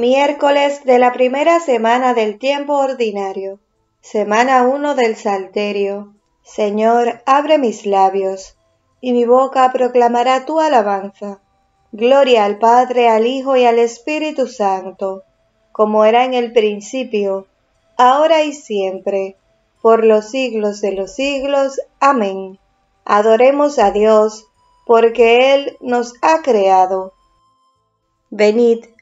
Miércoles de la primera semana del tiempo ordinario. Semana 1 del Salterio. Señor, abre mis labios, y mi boca proclamará tu alabanza. Gloria al Padre, al Hijo y al Espíritu Santo, como era en el principio, ahora y siempre, por los siglos de los siglos. Amén. Adoremos a Dios, porque Él nos ha creado. Venid,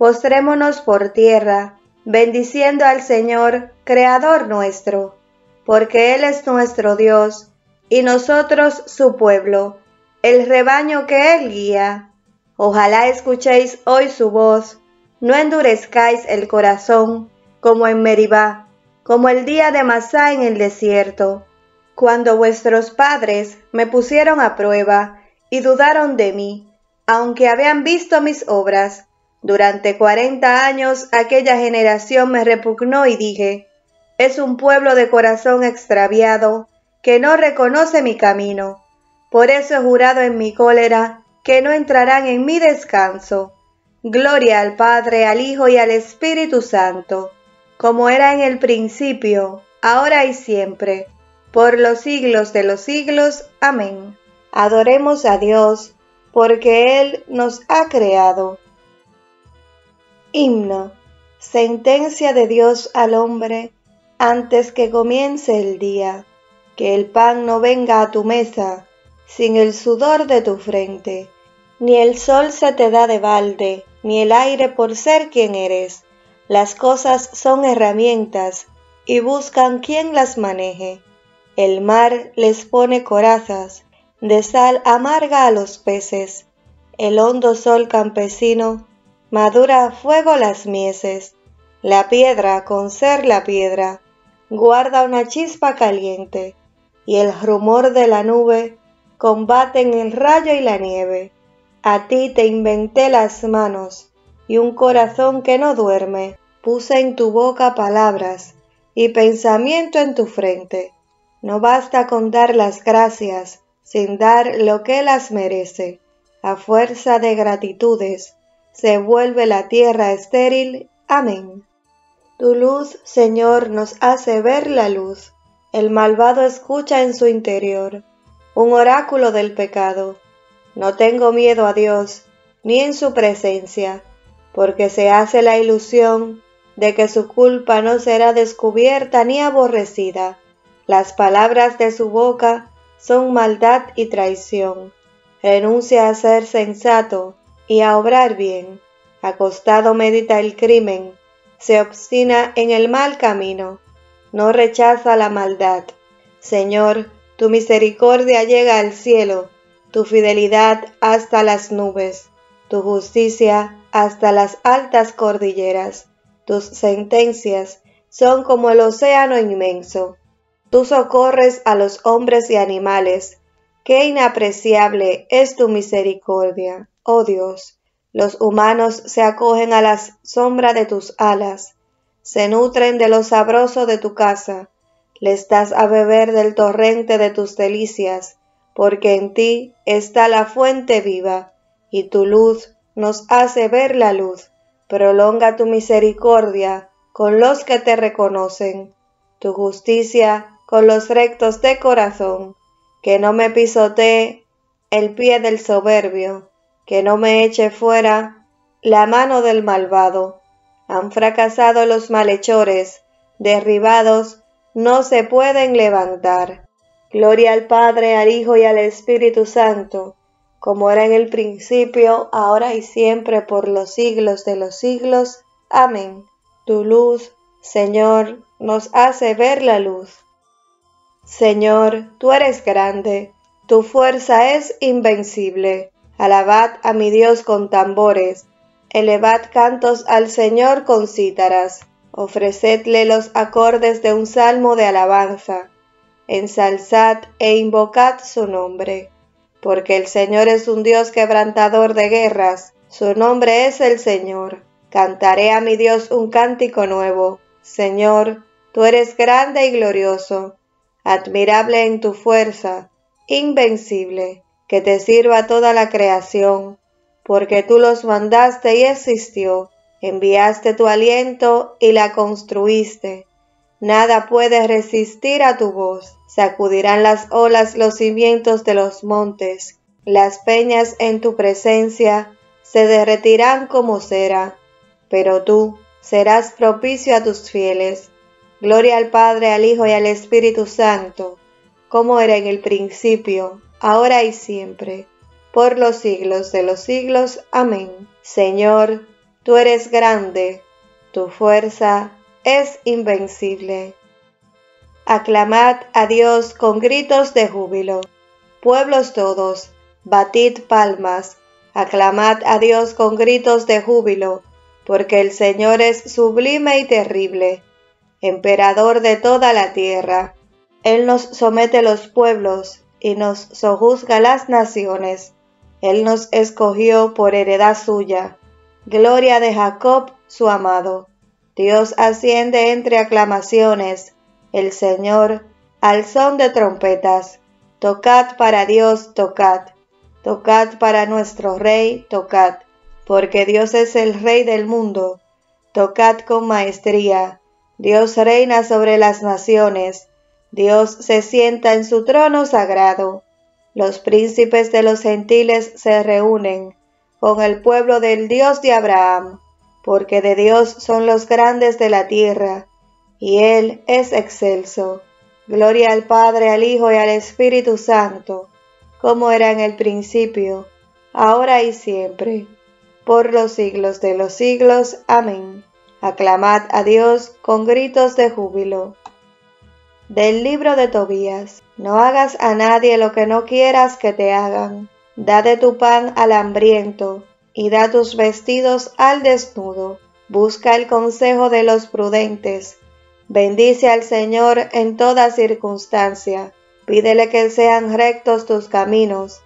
postrémonos por tierra, bendiciendo al Señor, Creador nuestro, porque Él es nuestro Dios, y nosotros su pueblo, el rebaño que Él guía. Ojalá escuchéis hoy su voz, no endurezcáis el corazón, como en Meribá, como el día de Masá en el desierto, cuando vuestros padres me pusieron a prueba y dudaron de mí, aunque habían visto mis obras. Durante cuarenta años aquella generación me repugnó y dije, es un pueblo de corazón extraviado, que no reconoce mi camino. Por eso he jurado en mi cólera que no entrarán en mi descanso. Gloria al Padre, al Hijo y al Espíritu Santo como era en el principio, ahora y siempre, por los siglos de los siglos. Amén. Adoremos a Dios, porque Él nos ha creado. Himno. Sentencia de Dios al hombre antes que comience el día. Que el pan no venga a tu mesa sin el sudor de tu frente. Ni el sol se te da de balde, ni el aire por ser quien eres las cosas son herramientas y buscan quien las maneje. El mar les pone corazas, de sal amarga a los peces. El hondo sol campesino madura a fuego las mieses. La piedra, con ser la piedra, guarda una chispa caliente, y el rumor de la nube combaten el rayo y la nieve. A ti te inventé las manos, y un corazón que no duerme, puse en tu boca palabras y pensamiento en tu frente. No basta con dar las gracias sin dar lo que las merece. A fuerza de gratitudes se vuelve la tierra estéril. Amén. Tu luz, Señor, nos hace ver la luz. El malvado escucha en su interior un oráculo del pecado. No tengo miedo a Dios, ni en su presencia, porque se hace la ilusión de que su culpa no será descubierta ni aborrecida. Las palabras de su boca son maldad y traición. Renuncia a ser sensato y a obrar bien. Acostado medita el crimen, se obstina en el mal camino, no rechaza la maldad. Señor, tu misericordia llega al cielo, tu fidelidad hasta las nubes, tu justicia hasta las altas cordilleras. Tus sentencias son como el océano inmenso. Tú socorres a los hombres y animales. Qué inapreciable es tu misericordia, oh Dios. Los humanos se acogen a la sombra de tus alas, se nutren de lo sabroso de tu casa, les das a beber del torrente de tus delicias, porque en ti está la fuente viva, y tu luz nos hace ver la luz prolonga tu misericordia con los que te reconocen, tu justicia con los rectos de corazón, que no me pisotee el pie del soberbio, que no me eche fuera la mano del malvado. Han fracasado los malhechores, derribados no se pueden levantar. Gloria al Padre, al Hijo y al Espíritu Santo, como era en el principio, ahora y siempre, por los siglos de los siglos. Amén. Tu luz, Señor, nos hace ver la luz. Señor, tú eres grande, tu fuerza es invencible. Alabad a mi Dios con tambores, Elevad cantos al Señor con cítaras, ofrecedle los acordes de un salmo de alabanza, ensalzad e invocad su nombre, porque el Señor es un Dios quebrantador de guerras, su nombre es el Señor. Cantaré a mi Dios un cántico nuevo. Señor, tú eres grande y glorioso, admirable en tu fuerza, invencible, que te sirva toda la creación porque tú los mandaste y existió, enviaste tu aliento y la construiste. Nada puede resistir a tu voz. Sacudirán las olas los cimientos de los montes. Las peñas en tu presencia se derretirán como cera. Pero tú serás propicio a tus fieles. Gloria al Padre, al Hijo y al Espíritu Santo, como era en el principio, ahora y siempre por los siglos de los siglos. Amén. Señor, tú eres grande, tu fuerza es invencible. Aclamad a Dios con gritos de júbilo. Pueblos todos, batid palmas, aclamad a Dios con gritos de júbilo, porque el Señor es sublime y terrible, emperador de toda la tierra. Él nos somete los pueblos y nos sojuzga las naciones. Él nos escogió por heredad suya. Gloria de Jacob, su amado. Dios asciende entre aclamaciones. El Señor, al son de trompetas. Tocad para Dios, tocad. Tocad para nuestro Rey, tocad. Porque Dios es el Rey del mundo. Tocad con maestría. Dios reina sobre las naciones. Dios se sienta en su trono sagrado. Los príncipes de los gentiles se reúnen con el pueblo del Dios de Abraham, porque de Dios son los grandes de la tierra, y Él es excelso. Gloria al Padre, al Hijo y al Espíritu Santo, como era en el principio, ahora y siempre, por los siglos de los siglos. Amén. Aclamad a Dios con gritos de júbilo. Del libro de Tobías. No hagas a nadie lo que no quieras que te hagan. Da de tu pan al hambriento, y da tus vestidos al desnudo. Busca el consejo de los prudentes. Bendice al Señor en toda circunstancia. Pídele que sean rectos tus caminos,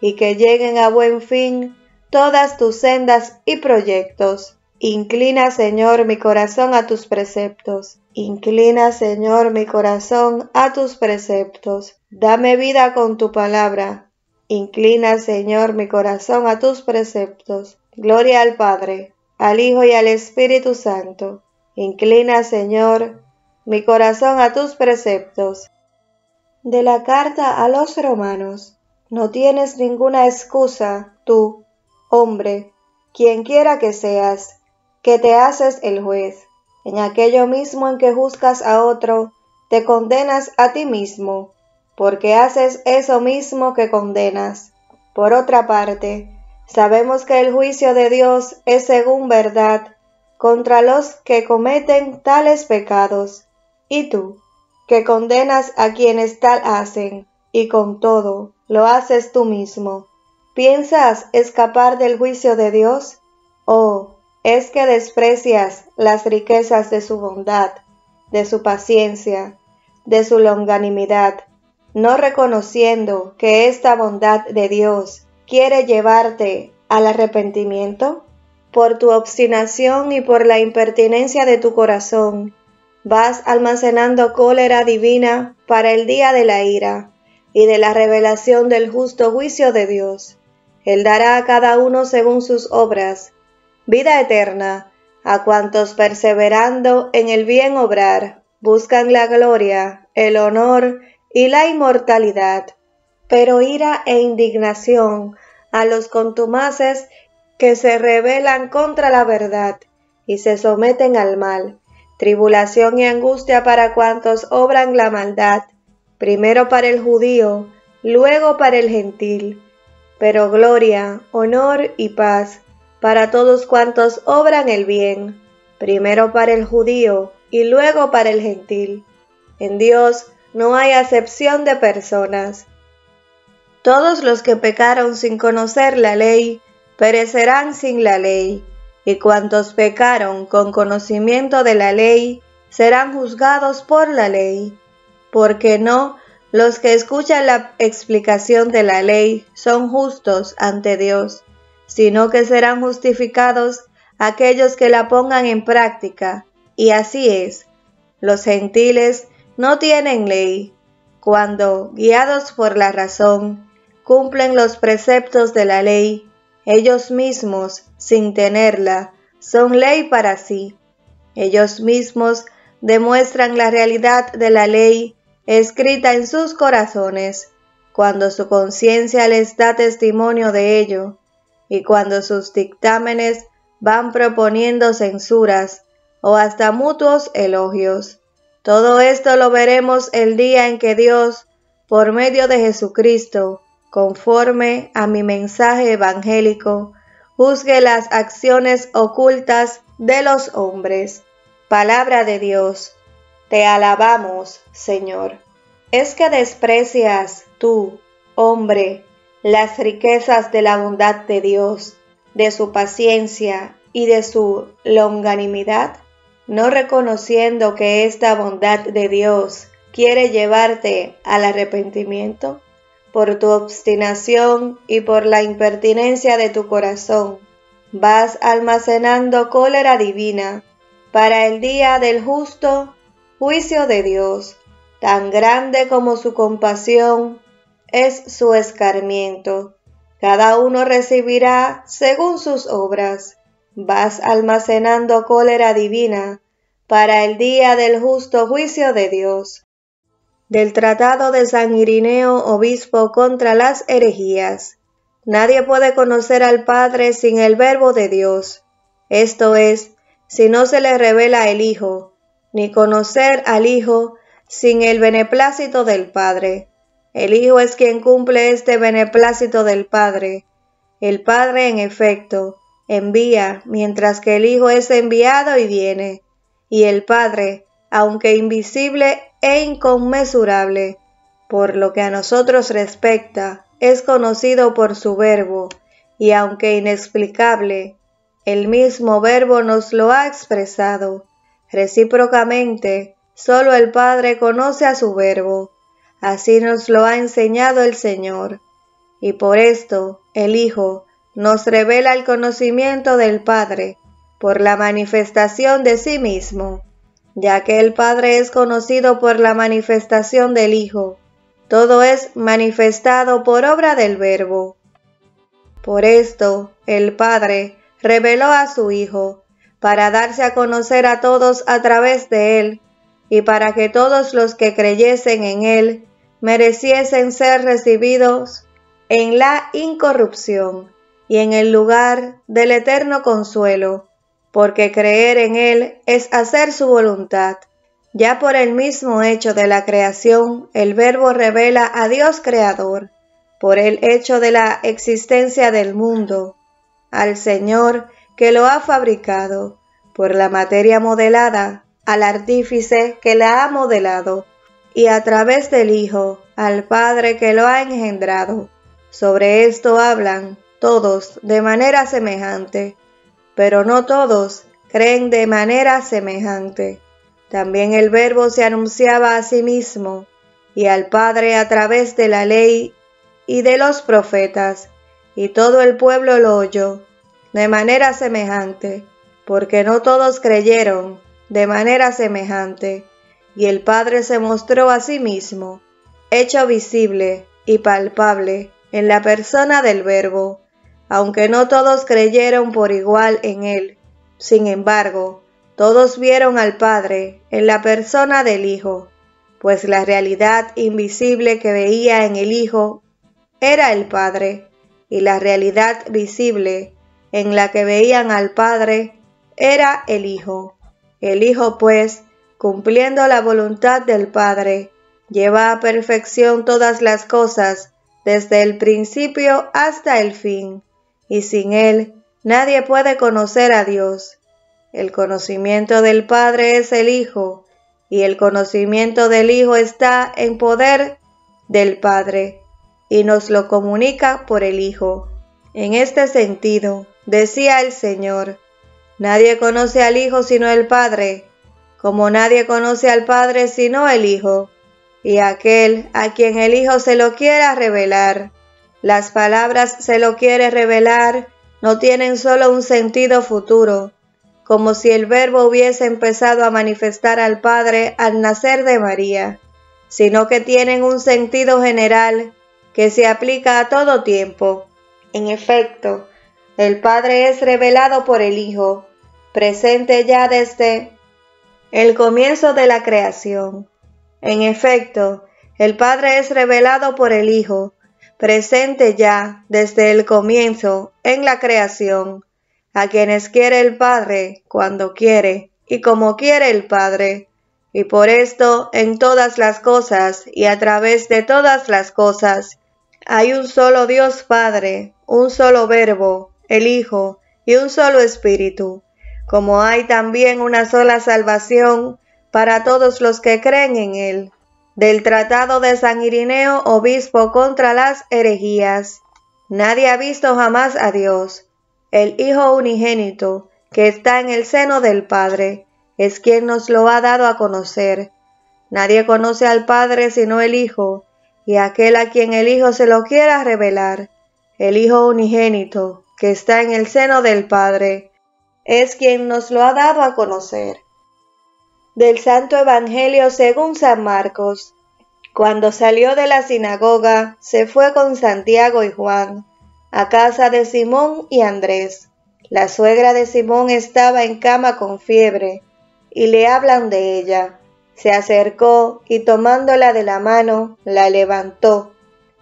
y que lleguen a buen fin todas tus sendas y proyectos. Inclina, Señor, mi corazón a tus preceptos. Inclina, Señor, mi corazón a tus preceptos. Dame vida con tu palabra. Inclina, Señor, mi corazón a tus preceptos. Gloria al Padre, al Hijo y al Espíritu Santo. Inclina, Señor, mi corazón a tus preceptos. De la carta a los romanos. No tienes ninguna excusa, tú, hombre, quien quiera que seas, que te haces el juez. En aquello mismo en que juzgas a otro, te condenas a ti mismo, porque haces eso mismo que condenas. Por otra parte, sabemos que el juicio de Dios es según verdad contra los que cometen tales pecados. Y tú, que condenas a quienes tal hacen, y con todo lo haces tú mismo, ¿piensas escapar del juicio de Dios? Oh, es que desprecias las riquezas de su bondad, de su paciencia, de su longanimidad, no reconociendo que esta bondad de Dios quiere llevarte al arrepentimiento? Por tu obstinación y por la impertinencia de tu corazón, vas almacenando cólera divina para el día de la ira y de la revelación del justo juicio de Dios. Él dará a cada uno según sus obras, vida eterna. A cuantos perseverando en el bien obrar buscan la gloria, el honor y la inmortalidad, pero ira e indignación a los contumaces que se rebelan contra la verdad y se someten al mal, tribulación y angustia para cuantos obran la maldad, primero para el judío, luego para el gentil, pero gloria, honor y paz para todos cuantos obran el bien, primero para el judío y luego para el gentil. En Dios no hay acepción de personas. Todos los que pecaron sin conocer la ley, perecerán sin la ley, y cuantos pecaron con conocimiento de la ley serán juzgados por la ley, porque no los que escuchan la explicación de la ley son justos ante Dios, sino que serán justificados aquellos que la pongan en práctica. Y así es, los gentiles no tienen ley, cuando, guiados por la razón, cumplen los preceptos de la ley, ellos mismos, sin tenerla, son ley para sí. Ellos mismos demuestran la realidad de la ley escrita en sus corazones, cuando su conciencia les da testimonio de ello, y cuando sus dictámenes van proponiendo censuras o hasta mutuos elogios. Todo esto lo veremos el día en que Dios, por medio de Jesucristo, conforme a mi mensaje evangélico, juzgue las acciones ocultas de los hombres. Palabra de Dios. Te alabamos, Señor. ¿Es que desprecias tú, hombre, las riquezas de la bondad de Dios, de su paciencia y de su longanimidad, no reconociendo que esta bondad de Dios quiere llevarte al arrepentimiento? Por tu obstinación y por la impertinencia de tu corazón, vas almacenando cólera divina para el día del justo juicio de Dios, tan grande como su compasión es su escarmiento. Cada uno recibirá según sus obras. Vas almacenando cólera divina para el día del justo juicio de Dios. Del Tratado de San Irineo, obispo contra las herejías. Nadie puede conocer al Padre sin el Verbo de Dios, esto es, si no se le revela el Hijo, ni conocer al Hijo sin el beneplácito del Padre. El Hijo es quien cumple este beneplácito del Padre. El Padre, en efecto, envía, mientras que el Hijo es enviado y viene. Y el Padre, aunque invisible e inconmensurable, por lo que a nosotros respecta, es conocido por su verbo, y aunque inexplicable, el mismo verbo nos lo ha expresado. Recíprocamente, solo el Padre conoce a su Verbo, así nos lo ha enseñado el Señor, y por esto el Hijo nos revela el conocimiento del Padre por la manifestación de sí mismo, ya que el Padre es conocido por la manifestación del Hijo, todo es manifestado por obra del Verbo. Por esto el Padre reveló a su Hijo, para darse a conocer a todos a través de él, y para que todos los que creyesen en él mereciesen ser recibidos en la incorrupción y en el lugar del eterno consuelo, porque creer en él es hacer su voluntad. Ya por el mismo hecho de la creación, el Verbo revela a Dios Creador, por el hecho de la existencia del mundo, al Señor que lo ha fabricado, por la materia modelada, al artífice que la ha modelado, y a través del Hijo, al Padre que lo ha engendrado. Sobre esto hablan todos de manera semejante, pero no todos creen de manera semejante. También el Verbo se anunciaba a sí mismo y al Padre a través de la ley y de los profetas, y todo el pueblo lo oyó de manera semejante, porque no todos creyeron de manera semejante, y el Padre se mostró a sí mismo, hecho visible y palpable en la persona del Verbo, aunque no todos creyeron por igual en él. Sin embargo, todos vieron al Padre en la persona del Hijo, pues la realidad invisible que veía en el Hijo era el Padre, y la realidad visible en la que veían al Padre era el Hijo. El Hijo, pues, cumpliendo la voluntad del Padre, lleva a perfección todas las cosas, desde el principio hasta el fin, y sin Él nadie puede conocer a Dios. El conocimiento del Padre es el Hijo, y el conocimiento del Hijo está en poder del Padre, y nos lo comunica por el Hijo. En este sentido, decía el Señor, Nadie conoce al Hijo sino el Padre, como nadie conoce al Padre sino el Hijo, y aquel a quien el Hijo se lo quiera revelar. Las palabras se lo quiere revelar no tienen solo un sentido futuro, como si el Verbo hubiese empezado a manifestar al Padre al nacer de María, sino que tienen un sentido general que se aplica a todo tiempo. En efecto, el Padre es revelado por el Hijo, presente ya desde el comienzo de la creación. En efecto, el Padre es revelado por el Hijo, presente ya desde el comienzo en la creación, a quienes quiere el Padre cuando quiere y como quiere el Padre, y por esto en todas las cosas y a través de todas las cosas hay un solo Dios Padre, un solo Verbo, el Hijo, y un solo Espíritu como hay también una sola salvación para todos los que creen en él. Del Tratado de San Irineo, obispo contra las herejías. Nadie ha visto jamás a Dios. El Hijo unigénito, que está en el seno del Padre, es quien nos lo ha dado a conocer. Nadie conoce al Padre sino el Hijo, y aquel a quien el Hijo se lo quiera revelar. El Hijo unigénito, que está en el seno del Padre, es quien nos lo ha dado a conocer. Del Santo Evangelio según San Marcos. Cuando salió de la sinagoga, se fue con Santiago y Juan a casa de Simón y Andrés. La suegra de Simón estaba en cama con fiebre, y le hablan de ella. Se acercó y tomándola de la mano, la levantó.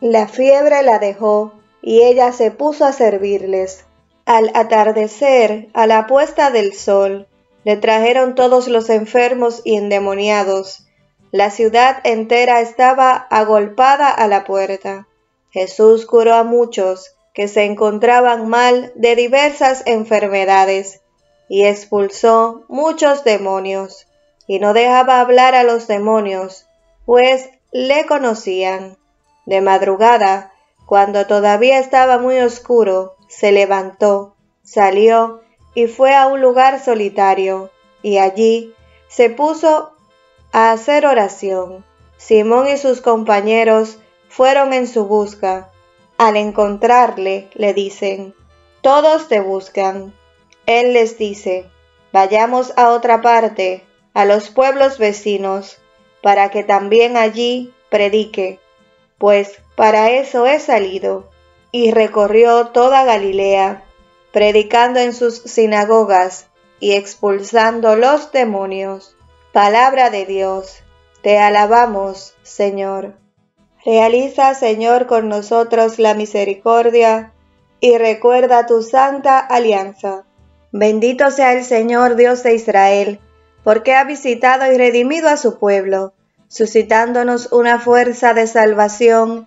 La fiebre la dejó, y ella se puso a servirles. Al atardecer, a la puesta del sol, le trajeron todos los enfermos y endemoniados. La ciudad entera estaba agolpada a la puerta. Jesús curó a muchos que se encontraban mal de diversas enfermedades y expulsó muchos demonios y no dejaba hablar a los demonios, pues le conocían. De madrugada, cuando todavía estaba muy oscuro, se levantó, salió y fue a un lugar solitario, y allí se puso a hacer oración. Simón y sus compañeros fueron en su busca. Al encontrarle, le dicen, Todos te buscan. Él les dice, Vayamos a otra parte, a los pueblos vecinos, para que también allí predique, pues para eso he salido y recorrió toda Galilea, predicando en sus sinagogas y expulsando los demonios. Palabra de Dios, te alabamos, Señor. Realiza, Señor, con nosotros la misericordia y recuerda tu santa alianza. Bendito sea el Señor Dios de Israel, porque ha visitado y redimido a su pueblo, suscitándonos una fuerza de salvación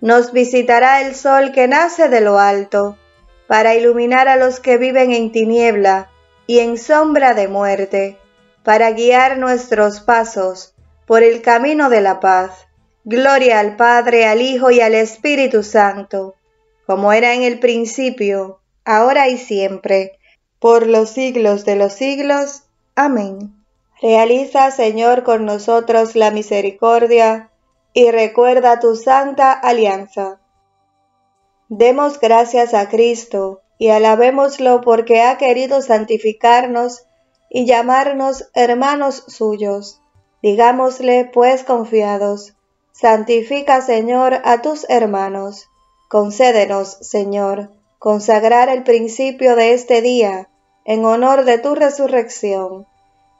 nos visitará el sol que nace de lo alto, para iluminar a los que viven en tiniebla y en sombra de muerte, para guiar nuestros pasos por el camino de la paz. Gloria al Padre, al Hijo y al Espíritu Santo, como era en el principio, ahora y siempre, por los siglos de los siglos. Amén. Realiza, Señor, con nosotros la misericordia y recuerda tu santa alianza. Demos gracias a Cristo y alabémoslo porque ha querido santificarnos y llamarnos hermanos suyos. Digámosle, pues, confiados, santifica, Señor, a tus hermanos. Concédenos, Señor, consagrar el principio de este día en honor de tu resurrección,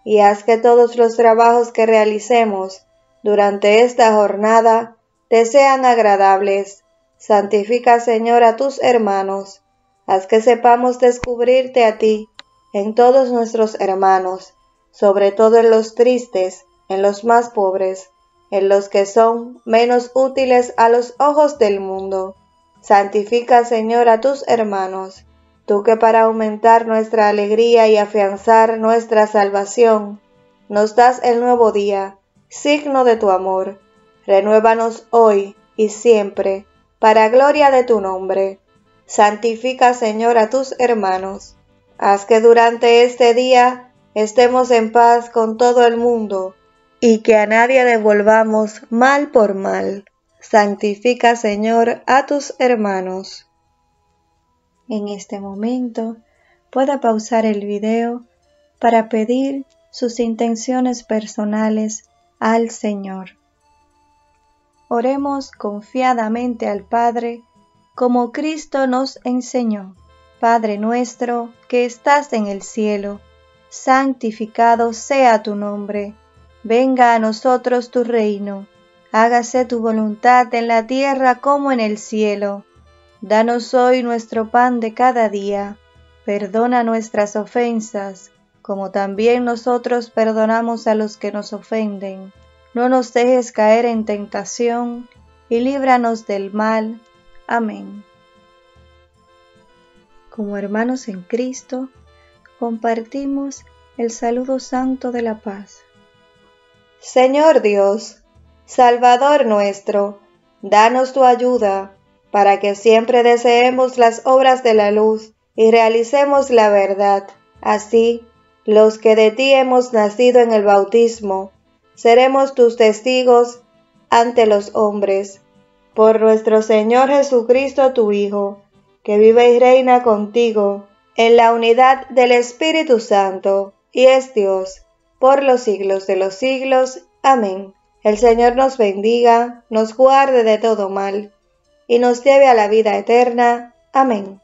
y haz que todos los trabajos que realicemos durante esta jornada te sean agradables. Santifica, Señor, a tus hermanos. Haz que sepamos descubrirte a ti en todos nuestros hermanos, sobre todo en los tristes, en los más pobres, en los que son menos útiles a los ojos del mundo. Santifica, Señor, a tus hermanos, tú que para aumentar nuestra alegría y afianzar nuestra salvación, nos das el nuevo día, signo de tu amor. Renuévanos hoy y siempre, para gloria de tu nombre. Santifica, Señor, a tus hermanos. Haz que durante este día estemos en paz con todo el mundo y que a nadie devolvamos mal por mal. Santifica, Señor, a tus hermanos. En este momento pueda pausar el video para pedir sus intenciones personales al Señor. Oremos confiadamente al Padre como Cristo nos enseñó. Padre nuestro que estás en el cielo, santificado sea tu nombre venga a nosotros tu reino, hágase tu voluntad en la tierra como en el cielo. Danos hoy nuestro pan de cada día, perdona nuestras ofensas, como también nosotros perdonamos a los que nos ofenden. No nos dejes caer en tentación, y líbranos del mal. Amén. Como hermanos en Cristo, compartimos el saludo santo de la paz. Señor Dios, Salvador nuestro, danos tu ayuda, para que siempre deseemos las obras de la luz y realicemos la verdad. Así, los que de ti hemos nacido en el bautismo, seremos tus testigos ante los hombres. Por nuestro Señor Jesucristo, tu Hijo, que vive y reina contigo en la unidad del Espíritu Santo, y es Dios por los siglos de los siglos. Amén. El Señor nos bendiga, nos guarde de todo mal, y nos lleve a la vida eterna. Amén.